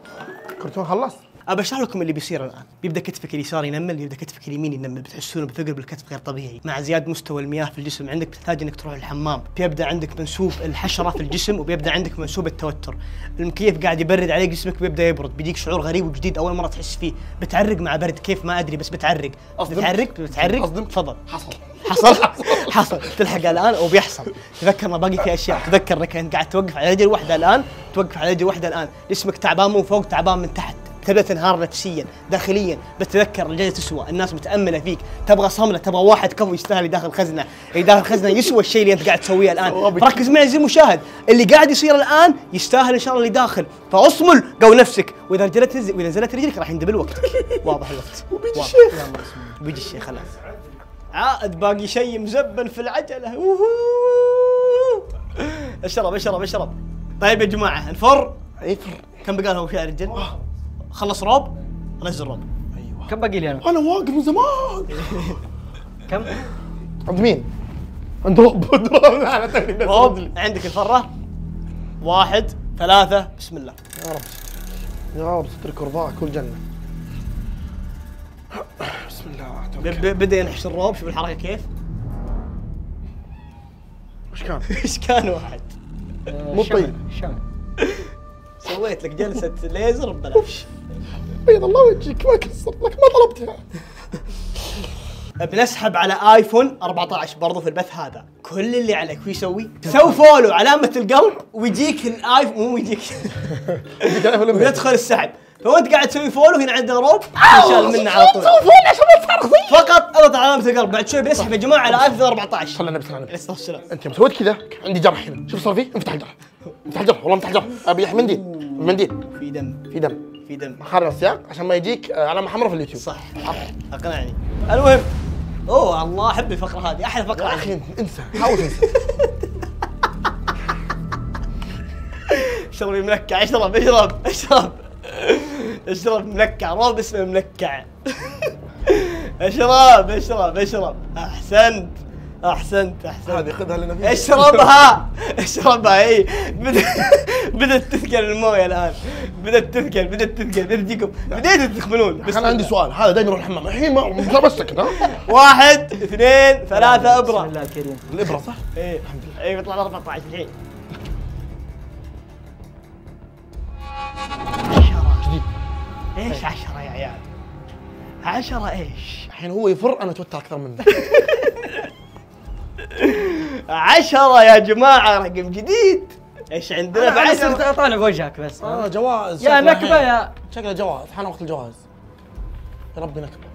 كرتون خلص؟ ابى اشرح لكم اللي بيصير الآن. بيبدا كتفك اليسار ينمل يبدأ كتفك اليمين ينمل. بتحسون بثقل بالكتف غير طبيعي. مع زيادة مستوى المياه في الجسم عندك بتحتاج إنك تروح الحمام. بيبدأ عندك منسوب الحشرة في الجسم وبيبدأ عندك منسوب التوتر. المكيف قاعد يبرد عليك جسمك بيبدا يبرد. بيجيك شعور غريب وجديد أول مرة تحس فيه. بتعرق مع برد. كيف؟ ما أدري بس بتعرق. بتعرق بتعرق. تفضل. حصل. حصل. حصل. تلحق الآن وبيحصل. تذكر ما باقي في أشياء. تذكر إنك أنت قاعد توقف على رجل واحدة الآن. توقف على رجل واحدة الآن. جسمك تعبان من فوق تعبان من تحت. تبدأ تنهار نفسيا داخليا. بتتذكر الجايه تسوى. الناس متأملة فيك. تبغى صملة تبغى واحد كفو يستاهل يداخل خزنة. اللي داخل خزنة يسوى الشيء اللي أنت قاعد تسويه الآن. فركز معي زي المشاهد اللي قاعد يصير الآن يستاهل إن شاء الله اللي داخل. فأصمل قو نفسك. وإذا نزلت وإذا نزلت رجلك راح يندبل وقتك واضح الوقت. وبيجي الشيخ. بيجي الشيخ خلاص. عائد باقي شيء مزبن في العجلة. ووهو. اشرب اشرب اشرب. طيب يا جماعة الفر. عفر كم بقى لهم يا رجال؟ خلص روب نزل روب. كم باقي لي أنا؟ أنا واقف من زمان. كم؟ عند مين؟ عند روب. أنا توني بس روب. عندك الفرة. واحد ثلاثة. بسم الله. يا رب. يا رب سترك ورضاك والجنه بسم الله بدأ ينحش الروب شوف الحركة كيف. وش كان؟ إيش كان واحد؟ مو طيب. سويت لك جلسة ليزر ببلاش. بيض الله وجهك ما كسرت لك ما طلبتها. بنسحب على آيفون 14 برضو في البث هذا. كل اللي عليك وش يسوي؟ تسوي follow علامة القلب ويجيك الايفون مو يجيك ويدخل السحب. فوانت قاعد تسوي follow هنا عندنا روب؟ ينشال منه على طول. فقط أضغط على علامة القلب بعد شوي بنسحب يا جماعة على ايفون 14 صلى النبي صلى الله عليه عليه الصلاة والسلام. أنت يوم سويت كذا؟ عندي جرح هنا. شوف صار فيه؟ انفتح الجرح. انفتح الجرح والله انفتح الجرح. أبي منديل. منديل. في دم. في دم. في دم. خارج السياق عشان ما يجيك آه، علامة حمراء في اليوتيوب. صح أقنعني. المهم أوه الله أحب الفقرة هذه. أحلى فقرة يا. أخي انسى. حاول تنسى اشرب منكع اشرب اشرب اشرب. اشرب منكع روب اسمه منكع أشرب أشرب أشرب. أحسنت أحسنت أحسنت. هذه خذها لنا فيها. أشربها أشربها إي. بدأت تثقل الموية الآن. بدأت تثقل بدأت تثقل. بدات تجيكم بديتوا تدخلون. بس أنا عندي سؤال. هذا دايما يروح الحمام. الحين ما بس سكت ها. واحد اثنين ثلاثة بسم أبرة. الله الكريم. الإبرة صح؟ إيه الحمد لله. إيه بيطلع 14 الحين. عشرة. جديد إيش عشرة يا عيال؟ عشرة إيش؟ الحين هو يفر أنا اتوتر أكثر منه. عشرة يا جماعة رقم جديد. إيش عندنا بعشرة؟ عشرة طالع بوجهك بس. آه جواز. يا نكبة. يا. شكله جواز. حان وقت الجواز. يا ربي نكبة.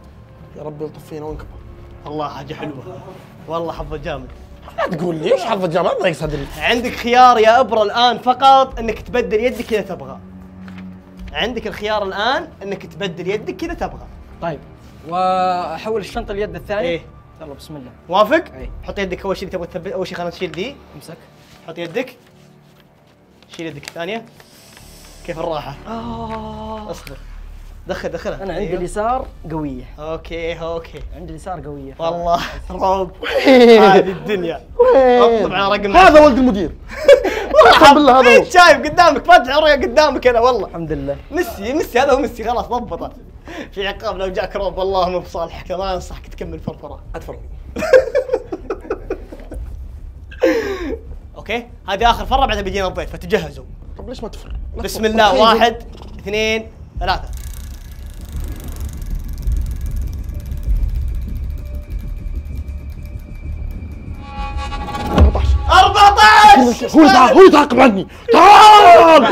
يا ربي يلطف فينا ونكبه الله حاجة حلوة. والله حظة جامد. لا تقول لي إيش حظ الجامعة ما يقصد لي عندك خيار يا أبرة الآن فقط إنك تبدل يدك إذا تبغى. عندك الخيار الآن إنك تبدل يدك اذا تبغى. طيب وأحول الشنطة اليد الثانية إيه. يلا بسم الله. موافق؟ إيه. حط يدك أول شيء تبغى تثبت أول شيء خلينا نشيل دي. امسك. حط يدك. شيل يدك الثانية. كيف الراحة؟ آه. اصبر. دخل دخلها أنا عندي أيوه. اليسار قوية. أوكي أوكي. عندي اليسار قوية. والله رعب. هذه الدنيا. أطلب على رقم هذا ولد المدير. اقسم بالله هذا هو. شايف قدامك فاتح الرؤية قدامك أنا والله. الحمد لله. ميسي ميسي هذا هو ميسي خلاص ضبطه. في عقاب لو جاك روب والله مو بصالحك ما أنصحك تكمل فرفره ادفر أوكي هذه آخر فره بعدها بيجينا الضيف فتجهزوا. طب ليش ما تفر بسم. الله. واحد اثنين ثلاثة هو يتع- هو يتعاقب عني تعال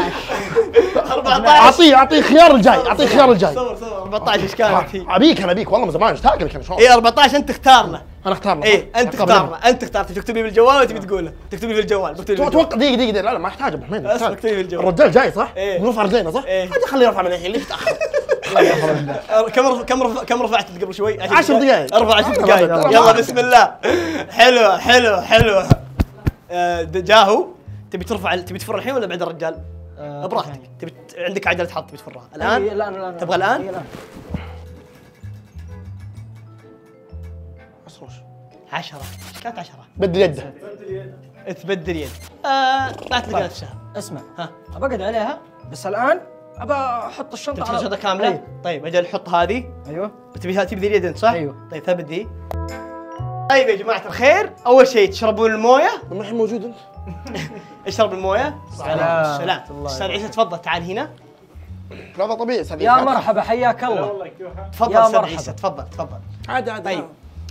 14 اعطيه أعطيه خيار الجاي أعطيه خيار الجاي صور صور 14 إيش كانت هي؟ أبيك أنا أبيك والله من زمان اشتاق لك أنا شلون اي 14 أنت اختارنا أنا اختار له إيه أنت. اختارنا أنت اخترت تكتبي بالجوال ولا تبي تقوله؟ تكتبي في الجوال بكتبي. أتوقع دقيقة دقيقة لا لا ما يحتاج ابو حميد اسمك يحتاج. تكتبي بالجوال الرجال جاي صح؟ إيه. نرفع رجلينا صح؟ هذا خليه يرفع من الحين ليش تأخر؟ كم رف... كم رف... كم رفعت قبل شوي؟ عشر دقايق. أربع عشر يلا، دقائق يلا. بسم الله حلو حلو حلو آه، د- جاهو تبي ترفع تبي تفر الحين ولا بعد الرجال؟ آه، براحتك. تبي عندك عجلة حط تبي تفرها. إيه، الآن؟ الان الان تبغى الآن؟ إيه، الان اسروش 10 إيش كانت 10 بدل يده. تبدل يد. آه لا تلقى نفسها اسمع. ها بقعد عليها. بس الآن ابى أحط الشنطة تبي على تشغلها كاملة؟ إيه. طيب أجل حط هذه. أيوه. تبي تبي ذي اليد انت صح؟ أيوه. طيب ثبت ذي. طيب يا جماعة الخير أول شيء تشربون الموية؟ ما الحين موجود أنت. اشرب الموية. سلام. سلام. أستاذ عيسى تفضل تعال هنا. لا هذا طبيعي أستاذ يا. مرحبا حياك الله. تفضل مرحبا. عيسى تفضل تفضل. عادي عادي طيب.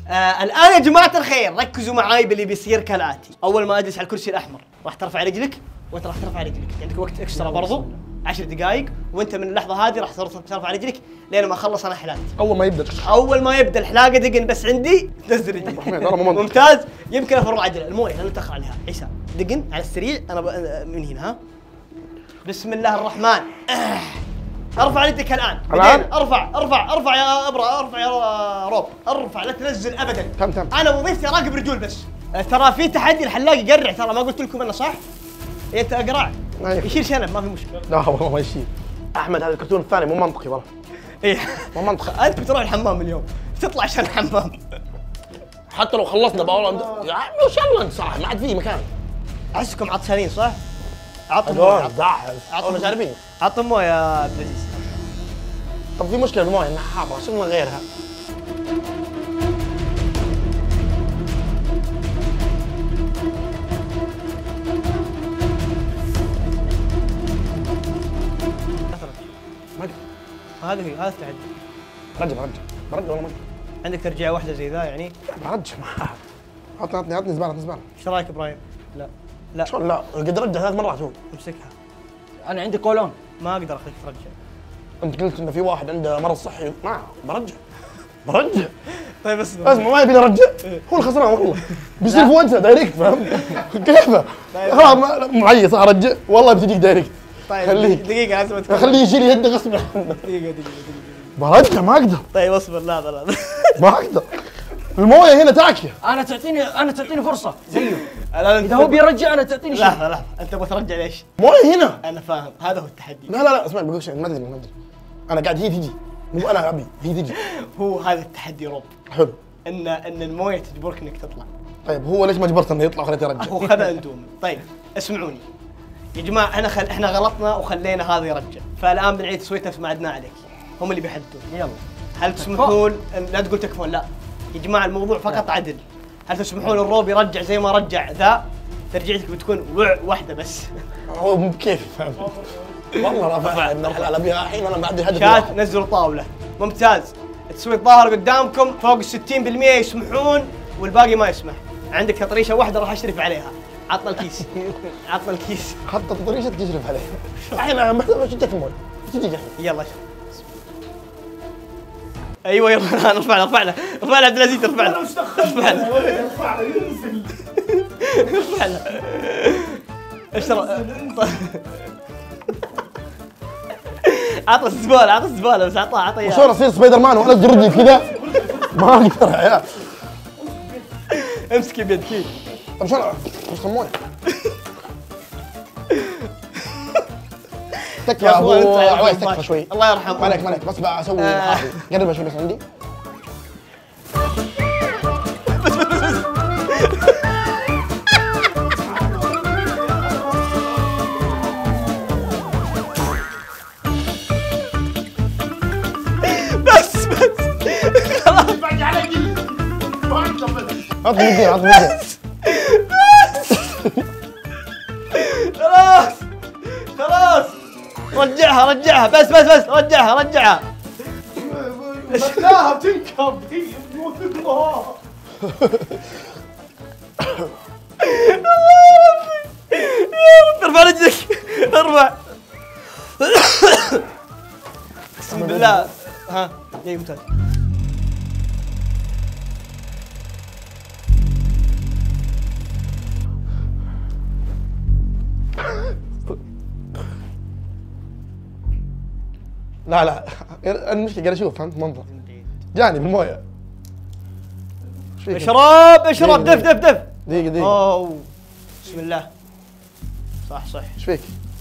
آه الآن يا جماعة الخير ركزوا معاي باللي بيصير كالآتي. أول ما أجلس على الكرسي الأحمر راح ترفع رجلك وأنت راح ترفع رجلك. عندك وقت إكسترا برضو؟ 10 دقائق وأنت من اللحظة هذه راح ترفع ترفع رجلك لين ما أخلص أنا حلالتي أول ما يبدأ أول ما يبدأ الحلاقة دقن بس عندي تنزل منطق. ممتاز. يمكن أفر عجله المويه لن نتاخر عليها عيسى دقن على السريع. أنا ب... من هنا ها؟ بسم الله الرحمن. آه. أرفع يدك الآن؟ بدينا. أرفع أرفع أرفع يا ابرا أرفع يا روب. أرفع لا تنزل ابدا. تم تم. أنا وظيفتي اراقب رجول بس. ترى في تحدي الحلاق يقرع. ترى ما قلت لكم أنا صح؟ إيه، أنت أقرع. يشيل شنب ما في مشكلة. لا والله ما يشيل. أحمد هذا الكرتون الثاني مو منطقي والله. إيه. مو منطقي. أنت بتروح الحمام اليوم. تطلع عشان الحمام حتى لو خلصنا بقول يا عمي وش يلا انت صح ما عاد في مكان. احسكم عطشانين صح؟ عطهم موية. عطهم عارفين. عطهم موية يا عبد العزيز. طب في مشكلة بالموية؟ انها حاره شو من غيرها. هذه هي هذا التحدي برجع برجع برجع والله. عندك ترجيعه واحدة زي ذا يعني؟ برجع ما عطني عطني عطني زبالة عطني زبالة. إيش رأيك إبراهيم؟ لا. لا. شلون لا. قد رجع ثلاث مرات هو. امسكها. أنا عندي قولون ما أقدر أخليك ترجع. أنت قلت انه في واحد عنده مرض صحي. ما برجع. برجع. طيب اصبر اسمع ما يبي ارجع هو الخسران والله. بيصير في وجهه direct فهمت؟ كيفه خلاص ما- معيص أرجع. والله بتجيك direct. طيب خليه. دقيقة لازم تكون خليه يشيل يده غصب عنه دقيقة دقيقة برجع ما أقدر. طيب أصبر لا لا لا. ما أقدر. الموية هنا تاكيه أنا تعطيني أنا تعطيني فرصة. زيه إذا هو بيرجع أنا تعطيني شيء. لا لا أنت تبغى ترجع ليش؟ موية هنا. أنا فاهم. هذا هو التحدي. لا لا لا أسمع بقول شيء ما أدري ما أدري. أنا قاعد هي تجي. مو أنا أبي. هي تجي. هو هذا التحدي روب حلو. إن إن الموية تجبرك إنك تطلع. طيب هو ليش ما جبرت إنه يطلع وخليته يرجع؟ هو خذ اندومي طيب اسمعوني. يا جماعة إحنا خل... إحنا غلطنا وخلينا هذا يرجع. فالآن بنعيد تسويت نفس ما عدنا عليك. هم اللي بيحددون. يلا. هل تسمحون لا تقول تكفون لا. يا جماعة الموضوع فقط عدل. هل تسمحون الروب يرجع زي ما رجع ذا؟ ترجيعتك بتكون وع واحدة بس. هو فهمت والله رافع نرفع على بها الحين أنا بعد هدف شات. نزلوا طاولة. ممتاز. التسويق ظاهر قدامكم فوق ال 60% يسمحون والباقي ما يسمح. عندك تطريشة واحدة راح أشرف عليها. عطنا الكيس. عطنا الكيس. حتى الطريشه تشرف عليه. الحين أنا محتاج المويه تجي الحين يلا شوف. أيوه يلا الان ارفعنا ارفعنا ارفعنا عبد العزيز ارفعنا ارفعنا ارفعنا إيش ترى؟ عطى الزبالة عطى الزبالة بس عطاه عطى شلون اصير سبايدر مان وانزل رجلي كذا؟ ما أقدر يا. عيال امسكي بيدك طب شلون وصل مويه تكفى يا ابو عويس تكفى شوي. الله يرحمه. ما عليك ما عليك بس بسوي آه. قرب شوي بس عندي. بس بس. عط مدير عط مدير خلاص رجعها بس بس بس رجعها رجعها. لا بتنكب الله ارفع رجلك ارفع. بسم الله. ها اي ممتاز. لا لا. المشكلة قاعد أشوف فهمت؟ منظر. جاني بالمويه؟ اشرب اشرب دف دف دف. دقيقة دقيقة. أوه. بسم الله. صح صح. إيش فيك؟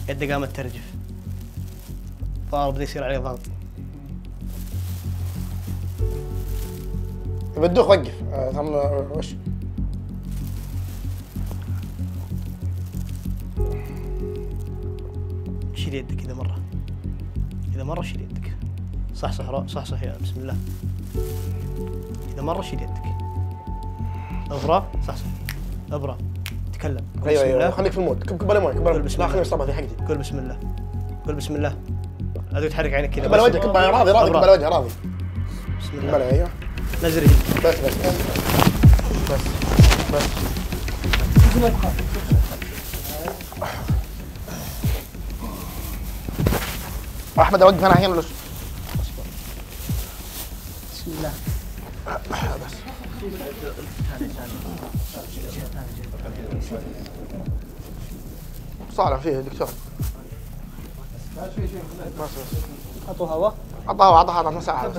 يده قامت ترجف. الظاهر بدأ يصير عليه ضغط. بدوخ وقف. آه، ثم وش؟ شيل يدك اذا مرة. إذا مرة شيل يدك. صح صح صح صح يا بسم الله. إذا مرة شيل يدك. ابرا صح صح. ابرا تكلم. أيوه بسم أيوه. الله. خليك في المود. كب كب مويه كب قول بسم لا الله. خليني اصابها في حقتي قل بسم الله. قل بسم الله. لا تحرك عينك كذا كب على. وجهك كب على راضي راضي كب. على وجهه راضي. بسم الله. أيوه. نزل بس بس بس. بس بس. أحمد اوقف أنا شو؟ بسم الله. بس صالح فيه دكتور. بس بس اعطوا هواء عطاه عطاه عطاه مساحة بس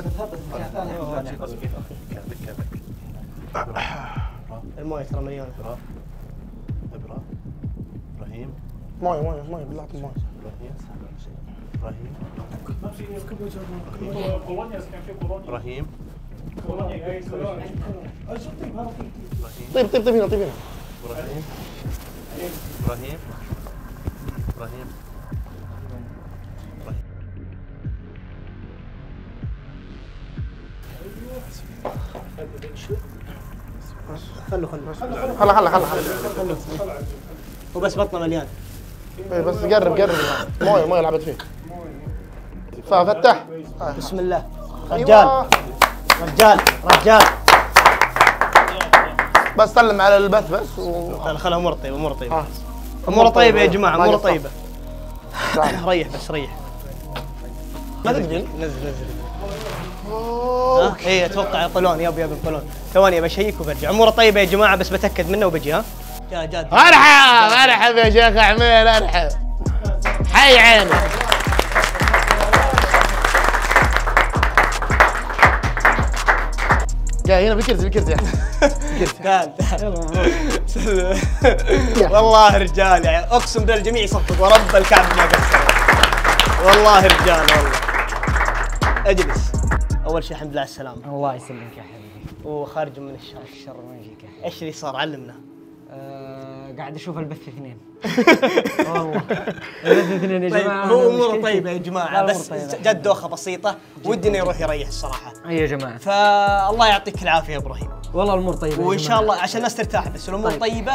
المويه ترى مليانه ابرا إبراهيم. مويه مويه مويه بالله اعطني مويه إبراهيم. إبراهيم. طيب طيب طيب هنا طيب هنا. إبراهيم. إبراهيم. إبراهيم. خلوا خلوا خلا خلا خلا خلا هو بس بطنه مليان. إيه بس قرب قرب. مويه مويه لعبت فيه. ففتح بسم الله. رجال أيوة. رجال. رجال. بس سلم على البث بس و خل- خلها اموره طيبة اموره طيبة. ها اموره طيبة. يا جماعة قصرت. طيبة. ريح بس ريح. ما تقدر نزل نزل ها؟ اي أتوقع يطلون يب يب يطلون ثواني بشيك وبرجع. اموره طيبة يا جماعة بس بتأكد منه وبجي ها؟ جا جا. أرحب أرحب يا شيخ عمير أرحب. حي عيني. جاي هنا بكرسي بكرسي تعال تعال. والله رجال يعني أقسم بالله الجميع يصفق ورب الكعب ما قصر والله رجال والله. اجلس. أول شيء الحمد لله على السلامة. الله يسلمك يا حبيبي. وخارج من الشر. الشر ما يجيك يا حبيبي. إيش اللي صار؟ علمنا. آه قاعد أشوف البث اثنين. والله. البث اثنين يا طيب جماعة هو أنا اموره طيبة يا جماعة بس. جد دوخه بسيطة ودي إنه يروح يريح الصراحة. أي يا جماعة. فالله يعطيك العافية يا إبراهيم. والله الأمور طيبة وإن شاء. الله عشان الناس ترتاح بس الأمور طيب. طيبة.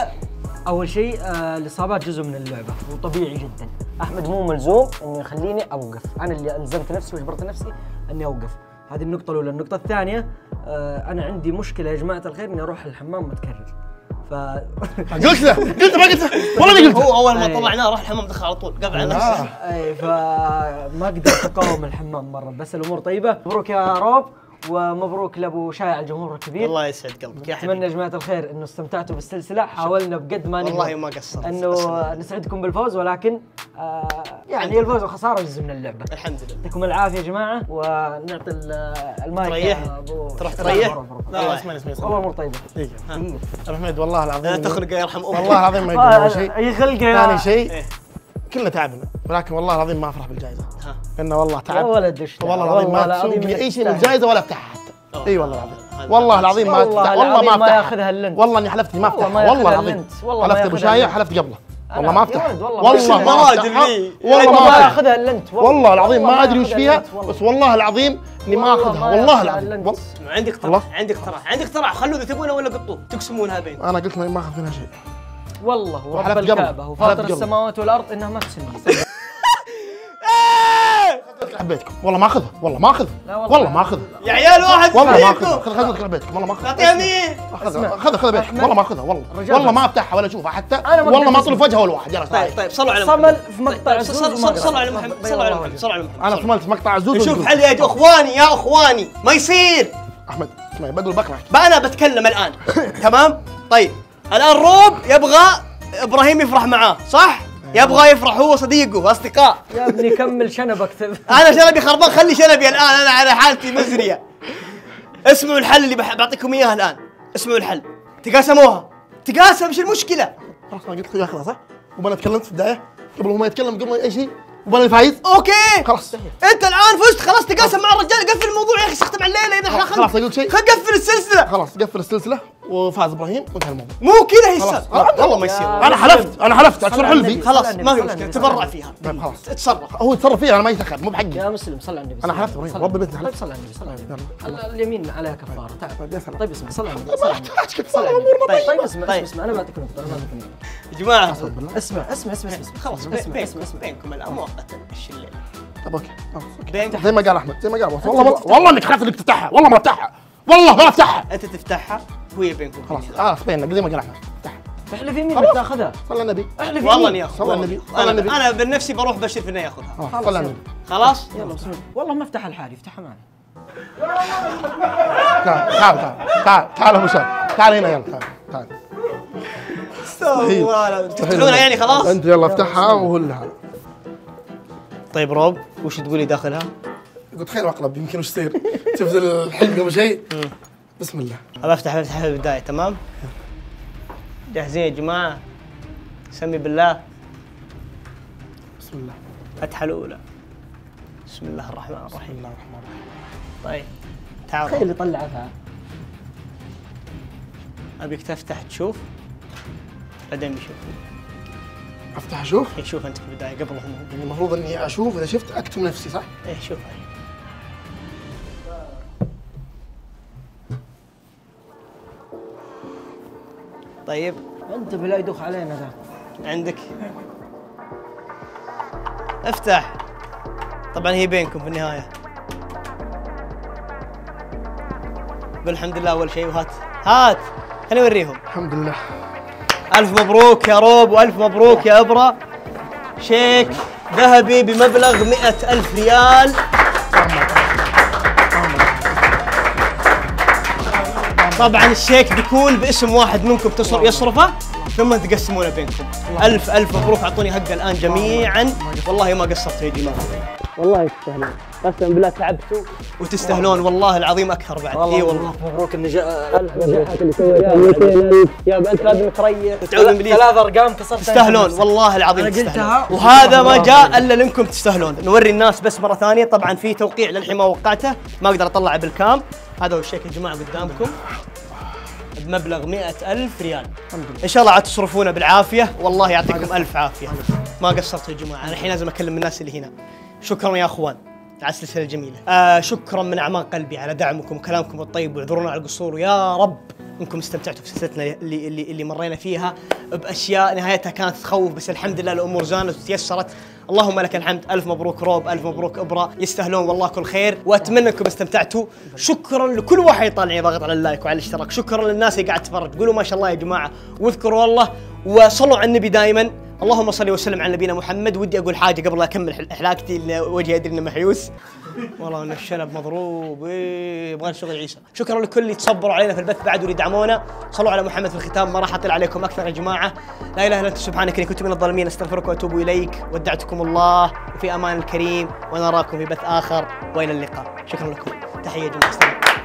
أول شيء آه الإصابات جزء من اللعبة وطبيعي جدا. أحمد مو ملزوم إنه يخليني أوقف. أنا اللي ألزمت نفسي وأجبرت نفسي إني أوقف. هذه النقطة الأولى. النقطة الثانية آه أنا عندي مشكلة يا جماعة الخير إني أروح الحمام متكرر. ف قلت له قلت ما قلت له والله قلت هو أول ما. طلعناه راح الحمام دخل على طول قبل على نفسه آه. أي فما قدرت أقاوم الحمام مرة بس الأمور طيبة مبروك يا روب ومبروك لابو شايع الجمهور الكبير. الله يسعد قلبك يا اتمنى حبيبي يا جماعة الخير إنه استمتعتوا بالسلسلة. حاولنا بقد ما نقدر. والله ما قصرت. إنه. نسعدكم بالفوز ولكن آه يعني الفوز والخساره جزء من اللعبة. الحمد لله. يعطيكم العافية يا جماعة ونعطي ال- المايك تريح؟ تروح تريح؟ لا، لا اسمعني اسمعني والله امور طيبة. ابو حميد والله العظيم لا يا يرحم أمك والله العظيم ما يقول أول شيء. أي خلقه يا ثاني شيء. إيه. كلنا تعبنا ولكن والله العظيم ما افرح بالجائزة. ها. لأنه والله يا تعب ولد والله العظيم ما تسوق لي أي شيء من الجائزه ولا أفتحها حتى. إي والله العظيم. والله العظيم ما والله والله ما ما أفتحها. ياخذها. والله إني حلفت ما افتحها والله العظيم حلفت ابو شايع حلفت قبله والله ما ولد والله ما لي. والله ما افتحها الا انت والله العظيم ما أدري وش فيها. بس والله العظيم إني ما أخذها. والله العظيم. الله. اقتراح عندي اقتراح عندي اقتراح. خلوه اذا تبونه ولا قطوه؟ تقسمونها بين. أنا قلت ما أخذ منها شيء. والله ورب. الكعبة وفاطر. السماوات والأرض إنها ما تسمي. ادخل بيتكم والله ما أخذها. والله ما أخذها. لا والله. والله ما أخذها. يا عيال واحد والله ما. أخذها. خذ خذ ادخل بيتكم والله ما أخذها. تعطيها مين؟ خذها خذها خذها بيتكم. والله ما أخذها. والله. والله. ما أفتحها ولا أشوفها حتى. والله ما أطلب وجهها ولا واحد. يلا طيب طيب صلوا على صمل محمد. في مقطع طيب، صلوا على. محمد. صلوا على محمد. صلوا على محمد. أنا. صملت مقطع عزوز وجدود. حل يا إخواني يا إخواني ما يصير. أحمد اسمعي بدل بكرة بقى أنا بتكلم الآن. تمام؟ طيب. الآن روب يبغى إبراهيم يفرح معاه صح؟ يبغى يفرح هو صديقه وأصدقاء. يا ابني كمل شنبك أنا شنبي خربان خلي شنبي الآن أنا على حالتي مزرية. اسمعوا الحل اللي بح- بعطيكم اياه الآن. اسمعوا الحل. تقاسموها. تقاسم إيش المشكلة؟ خلاص أنا قلت ياخذها صح؟ وما تكلمت في البداية قبل ما يتكلم قبل اي شيء وبانا فايز أوكي. خلاص. أنت الآن فزت خلاص تقاسم مع الرجال قفل الموضوع يا أخي سختم على الليلة إذا خلاص، خلاص، أقول شيء؟ قفل السلسلة. خلاص قفل السلسلة. وفاز إبراهيم وانتهى الموضوع. مو كذا هي. والله ما يصير. أنا حلفت أنا حلفت. على حلفي. خلاص ما في مشكله تبرع. فيها. طيب خلاص. اتصرف. هو يتصرف فيها أنا ما يتأخر مو بحقي. يا مسلم صل على النبي على حلفت النبي. إبراهيم، رب بيتنا طيب حلفت. صل على النبي صل على النبي. اليمين عليها كفارة. تعال طيب سلام. طيب اسمع صل على النبي ما صل على النبي طيب. طيب اسمع طيب. اسمع اسمع أنا بعطيك نقطه أنا بعطيك نقطه يا جماعة اسمع اسمع اسمع اسمع. خلاص اسمع اسمع اسمع. بينكم الان مؤقتا إيش الليل طيب أوكي زي ما قال أحمد زي ما قال. والله والله, إنك حلفت إنك تفتحها. والله ما افتحها والله ما افتحها انت تفتحها. وهي بينكم. خلاص. خلاص بيننا زي ما قال احمد افتحها احلف يمين خلاص. تاخذها صلى النبي احلف والله اني اخذ صلى النبي، صلى النبي. أنا بنفسي بروح بشر في انه ياخذها خلاص. صلى النبي خلاص؟ يلا بسم الله والله ما افتح الحالي افتحها معي تعال تعال تعال. تعال أبو شاب تعال هنا يلا. تعال تعال. مستحيل. تفتحونها يعني خلاص؟ أنت يلا افتحها وهو اللي هذا. طيب روب وش تقولي داخلها؟ قلت خير واقلب يمكن وش يصير؟ شفت الحلقة قبل شيء؟ بسم الله. أبى أفتح افتح في البداية تمام؟ جاهزين يا جماعة؟ سمي بالله. بسم الله. فتحة الأولى. بسم الله الرحمن بسم الرحيم. الله الرحمن الرحيم. طيب تعال. تخيل اللي طلعتها أبيك تفتح تشوف؟ بعدين بيشوف أفتح أشوف؟ إيه، شوف أنت في البداية قبلهم هم المفروض إني أشوف إذا شفت أكتم نفسي صح؟ إيه شوف. طيب. انتبه لا يدوخ علينا ذا عندك. افتح. طبعا هي بينكم في النهاية. قول الحمد لله أول شيء وهات. هات. خليني أوريهم. الحمد لله. ألف مبروك يا روب وألف مبروك يا أبرة. شيك ذهبي بمبلغ مئة ألف ريال. طبعا الشيك بيكون باسم واحد منكم تصر يصرفه ثم تقسمونه بينكم. ألف ألف مبروك أعطوني حقه الآن جميعا. والله ما قصرتوا يا جماعة. والله يستاهلون. قسم بالله تعبتوا. وتستاهلون والله العظيم أكثر بعد. إي والله. مبروك. النجاح ألف نجاحات اللي سويتها. يا أنت لازم تريح تعود بالإنجليزي. ثلاث أرقام كسرت تستاهلون. والله العظيم أنا قلتها. تستاهلون. وهذا ما. جاء إلا لأنكم تستاهلون. نوري الناس بس مرة ثانية. طبعا في توقيع للحين ما وقعته. ما أقدر اطلعه بالكام. هذا هو الشيك يا جماعة قدامكم. مئة ألف ريال. إن شاء الله عاد تصرفونه بالعافية. والله يعطيكم ألف عافية. ما قصرتوا يا جماعة. أنا الحين لازم أكلم الناس اللي هنا. شكرا يا أخوان على السلسلة الجميلة. آه شكرا من أعماق قلبي على دعمكم وكلامكم الطيب واعذرونا على القصور. ويا رب إنكم استمتعتوا في سلسلتنا اللي اللي اللي مرينا فيها بأشياء نهايتها كانت تخوف بس الحمد لله الأمور زانت وتيسرت. اللهم لك الحمد. ألف مبروك روب ألف مبروك إبرة. يستاهلون والله كل خير. وأتمنى أنكم استمتعتوا. شكرا لكل واحد يطالعني ضغط على اللايك وعلى الاشتراك. شكرا للناس اللي قاعد تتفرج قولوا ما شاء الله يا جماعة. واذكروا الله وصلوا على النبي دائما اللهم صل وسلم على نبينا محمد. ودي أقول حاجة قبل لا أكمل حل- حلاقتي اللي وجهي ادري إنه محيوس. والله إن الشنب مضروب. إيه، يبغى شغل عيسى شكرا لكل اللي تصبروا علينا في البث بعد واللي يدعمونا صلوا على محمد في الختام ما راح اطيل عليكم أكثر يا جماعة. لا إله إلا أنت سبحانك إني كنت من الظالمين. أستغفرك وأتوب إليك. ودعتكم الله وفي أمان الكريم ونراكم في بث آخر. وإلى اللقاء. شكرا لكم. تحية جميعا.